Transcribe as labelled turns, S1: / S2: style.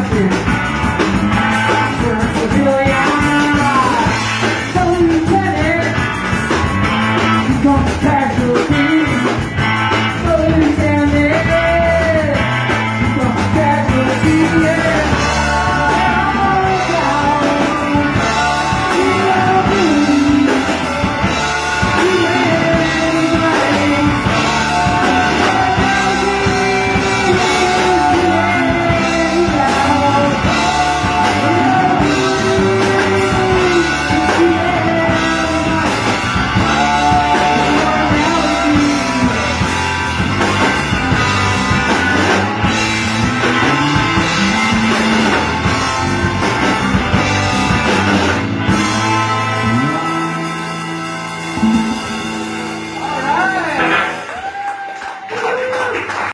S1: right here.